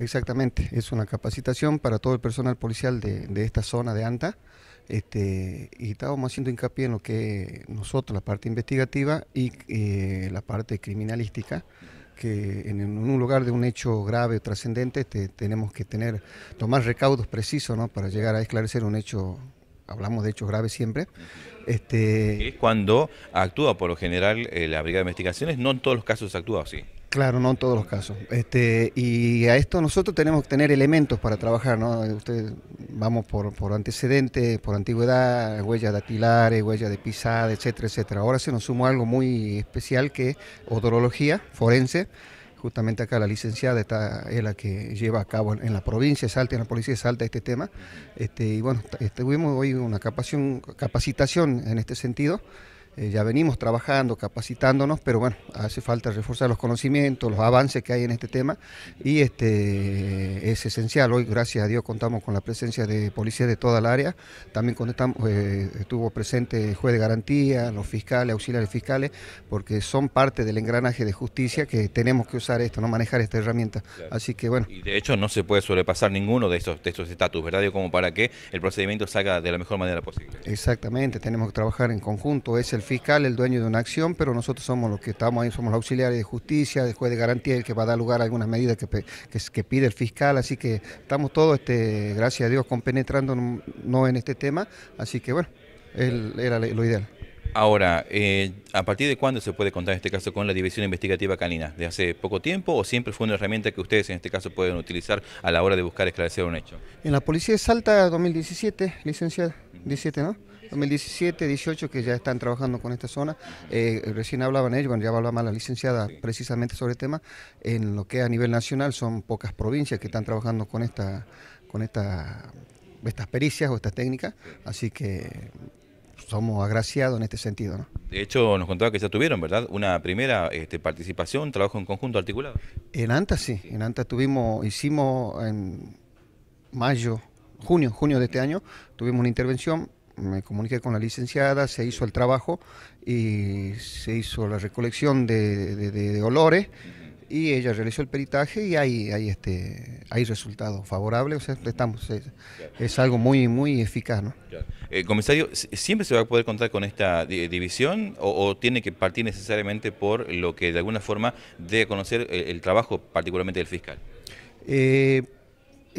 Exactamente, es una capacitación para todo el personal policial de, de esta zona de ANTA. Este, y estábamos haciendo hincapié en lo que nosotros, la parte investigativa y eh, la parte criminalística, que en, un lugar de un hecho grave o trascendente este, tenemos que tener, tomar recaudos precisos para llegar a esclarecer un hecho, hablamos de hechos graves siempre. Este, es cuando actúa por lo general eh, la Brigada de Investigaciones, no en todos los casos actúa así. Claro, no en todos los casos. Este, y a esto nosotros tenemos que tener elementos para trabajar, ¿no? Ustedes vamos por, por antecedentes, por antigüedad, huellas dactilares, huellas de pisada, etcétera, etcétera. Ahora se nos sumó algo muy especial que es odorología forense. Justamente acá la licenciada está, es la que lleva a cabo en, la provincia de Salta, en la policía de Salta, este tema. Este, y bueno, tuvimos hoy una capacitación en este sentido. Eh, ya venimos trabajando, capacitándonos, pero bueno, hace falta reforzar los conocimientos, los avances que hay en este tema y este es esencial. Hoy, gracias a Dios, contamos con la presencia de policías de toda el área. También contamos, eh, estuvo presente el juez de garantía, los fiscales, auxiliares fiscales, porque son parte del engranaje de justicia que tenemos que usar esto, no manejar esta herramienta. Así que bueno. Y de hecho no se puede sobrepasar ninguno de estos de estos estatus, ¿verdad? como para que el procedimiento salga de la mejor manera posible. Exactamente, tenemos que trabajar en conjunto. Es el fiscal el dueño de una acción, pero nosotros somos los que estamos ahí, somos los auxiliares de justicia, el juez de garantía, el que va a dar lugar a algunas medidas que, que, pide el fiscal, así que estamos todos, este, gracias a Dios, compenetrando no en este tema, así que bueno, él, era lo ideal. Ahora, eh, ¿a partir de cuándo se puede contar en este caso con la División Investigativa Canina? ¿De hace poco tiempo o siempre fue una herramienta que ustedes en este caso pueden utilizar a la hora de buscar esclarecer un hecho? En la Policía de Salta 2017, licenciada, 17, ¿no? 2017, 18 que ya están trabajando con esta zona. Eh, recién hablaban ellos, bueno, ya hablaba más la licenciada precisamente sobre el tema. En lo que a nivel nacional son pocas provincias que están trabajando con esta, con esta, estas pericias o estas técnicas, así que somos agraciados en este sentido. ¿no? De hecho, nos contaba que ya tuvieron, ¿verdad? Una primera este, participación, trabajo en conjunto articulado. En ANTA sí, en ANTA tuvimos, hicimos en mayo, junio, junio de este año, tuvimos una intervención me comuniqué con la licenciada, se hizo el trabajo y se hizo la recolección de, olores y ella realizó el peritaje y hay, hay, este, hay resultados favorables, o sea, estamos, es, algo muy, muy eficaz. ¿no? Eh, comisario, ¿siempre se va a poder contar con esta división o, tiene que partir necesariamente por lo que de alguna forma debe conocer el, trabajo particularmente del fiscal? Eh,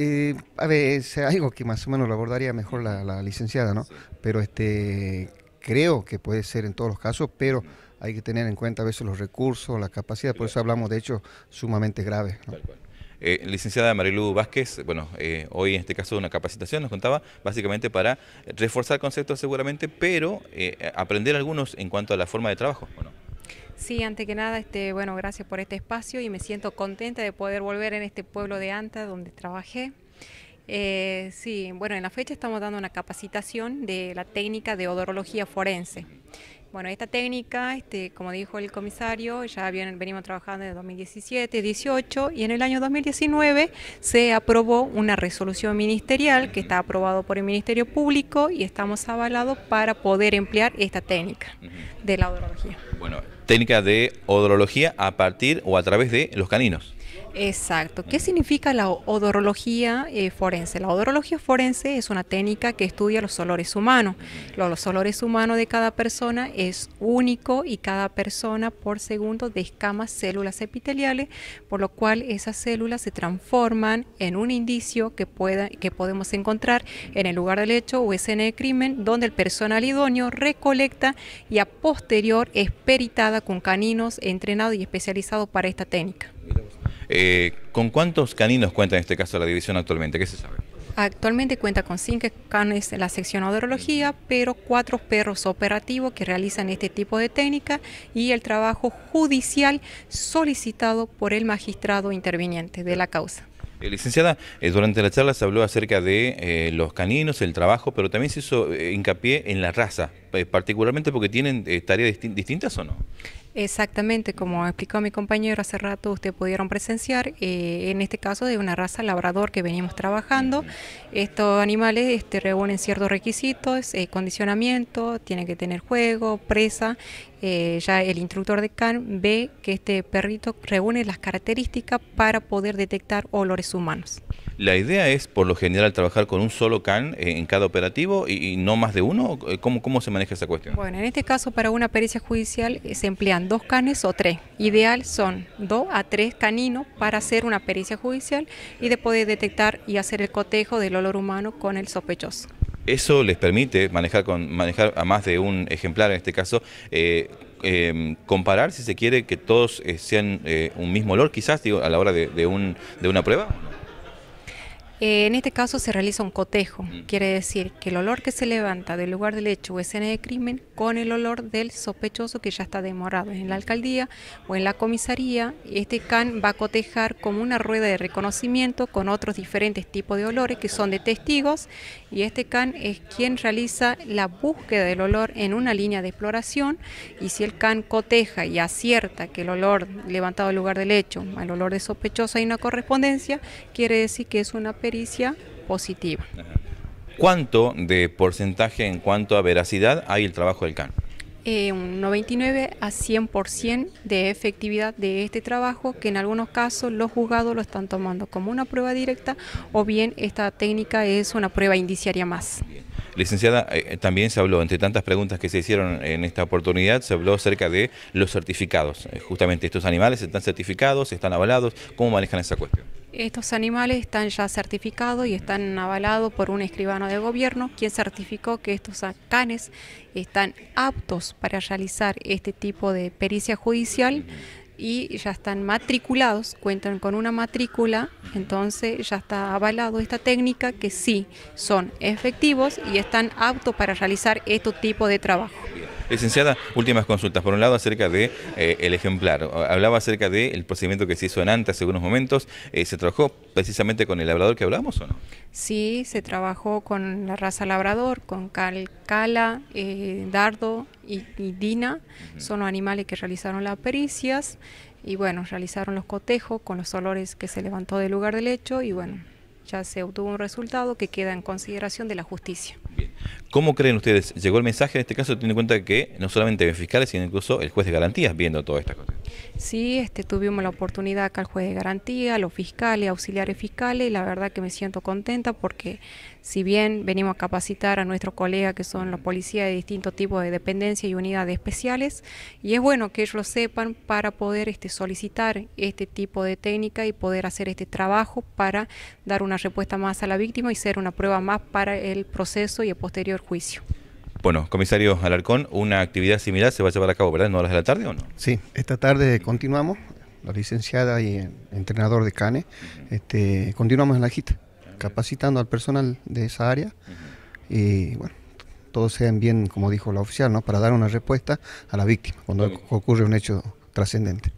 eh, a ver, es algo que más o menos lo abordaría mejor la, licenciada, ¿no? Pero este creo que puede ser en todos los casos, pero hay que tener en cuenta a veces los recursos, la capacidad, por eso hablamos de hechos sumamente graves. Eh, licenciada Marilu Vázquez, bueno, eh, hoy en este caso de una capacitación nos contaba básicamente para reforzar conceptos seguramente, pero eh, aprender algunos en cuanto a la forma de trabajo. Sí, antes que nada, este, bueno, gracias por este espacio y me siento contenta de poder volver en este pueblo de Anta donde trabajé. Eh, sí, bueno, en la fecha estamos dando una capacitación de la técnica de odorología forense. Bueno, esta técnica, este, como dijo el comisario, ya venimos trabajando desde 2017, 18 y en el año 2019 se aprobó una resolución ministerial que está aprobado por el Ministerio Público y estamos avalados para poder emplear esta técnica de la odorología. Bueno, técnica de odorología a partir o a través de los caninos. Exacto. ¿Qué significa la odorología eh, forense? La odorología forense es una técnica que estudia los olores humanos. Los, olores humanos de cada persona es único y cada persona por segundo descama células epiteliales, por lo cual esas células se transforman en un indicio que, pueda, que podemos encontrar en el lugar del hecho o escena de crimen, donde el personal idóneo recolecta y a posterior es peritada con caninos entrenados y especializados para esta técnica. Eh, ¿Con cuántos caninos cuenta en este caso la división actualmente? ¿Qué se sabe? Actualmente cuenta con cinco canes en la sección de odorología, pero cuatro perros operativos que realizan este tipo de técnica y el trabajo judicial solicitado por el magistrado interviniente de la causa. Eh, licenciada, eh, durante la charla se habló acerca de los caninos, el trabajo, pero también se hizo hincapié en la raza, particularmente porque tienen tareas distintas o no. Exactamente, como explicó mi compañero hace rato, ustedes pudieron presenciar, eh, en este caso de una raza labrador que venimos trabajando. Estos animales este, reúnen ciertos requisitos, eh, condicionamiento, tienen que tener juego, presa, eh, ya el instructor de CAN ve que este perrito reúne las características para poder detectar olores humanos. La idea es, por lo general, trabajar con un solo CAN en cada operativo y, no más de uno. ¿Cómo, ¿Cómo se maneja esa cuestión? Bueno, en este caso, para una pericia judicial eh, se emplean dos canes o tres. Ideal son dos a tres caninos para hacer una pericia judicial y de poder detectar y hacer el cotejo del olor humano con el sospechoso. Eso les permite manejar, con, manejar a más de un ejemplar, en este caso, eh, em, comparar, si se quiere, que todos eh, sean eh, un mismo olor, quizás, digo, a la hora de, de, un, de una prueba. Eh, en este caso se realiza un cotejo, quiere decir que el olor que se levanta del lugar del hecho o escena de crimen con el olor del sospechoso que ya está demorado en la alcaldía o en la comisaría, este can va a cotejar como una rueda de reconocimiento con otros diferentes tipos de olores que son de testigos y este can es quien realiza la búsqueda del olor en una línea de exploración y si el can coteja y acierta que el olor levantado del lugar del hecho al olor de sospechoso hay una correspondencia, quiere decir que es una positiva. ¿Cuánto de porcentaje en cuanto a veracidad hay el trabajo del CAN? Eh, un 99 a 100% de efectividad de este trabajo, que en algunos casos los juzgados lo están tomando como una prueba directa o bien esta técnica es una prueba indiciaria más. Licenciada, eh, también se habló, entre tantas preguntas que se hicieron en esta oportunidad, se habló acerca de los certificados. Eh, justamente estos animales están certificados, están avalados. ¿Cómo manejan esa cuestión? Estos animales están ya certificados y están avalados por un escribano de gobierno, quien certificó que estos canes están aptos para realizar este tipo de pericia judicial y ya están matriculados, cuentan con una matrícula, entonces ya está avalado esta técnica que sí son efectivos y están aptos para realizar este tipo de trabajo. Licenciada, últimas consultas. Por un lado, acerca de eh, el ejemplar. Hablaba acerca del procedimiento que se hizo en antes hace unos momentos. Eh, ¿Se trabajó precisamente con el labrador que hablamos o no? Sí, se trabajó con la raza labrador, con calcala, eh, dardo y, dina. Son los animales que realizaron las pericias y bueno, realizaron los cotejos con los olores que se levantó del lugar del hecho y bueno, ya se obtuvo un resultado que queda en consideración de la justicia. ¿Cómo creen ustedes? ¿Llegó el mensaje en este caso teniendo en cuenta que no solamente el fiscales, sino incluso el juez de garantías viendo todas estas cosas? Sí, este, tuvimos la oportunidad acá el juez de garantía, los fiscales, auxiliares fiscales, y la verdad que me siento contenta porque si bien venimos a capacitar a nuestros colegas que son los policías de distintos tipos de dependencia y unidades especiales, y es bueno que ellos lo sepan para poder este, solicitar este tipo de técnica y poder hacer este trabajo para dar una respuesta más a la víctima y ser una prueba más para el proceso y el posterior juicio. Bueno, comisario Alarcón, una actividad similar se va a llevar a cabo, ¿verdad? ¿En horas de la tarde o no? Sí, esta tarde continuamos, la licenciada y el entrenador de CANE, este, continuamos en la gita, capacitando al personal de esa área y bueno, todos sean bien, como dijo la oficial, ¿no? para dar una respuesta a la víctima cuando ocurre un hecho trascendente.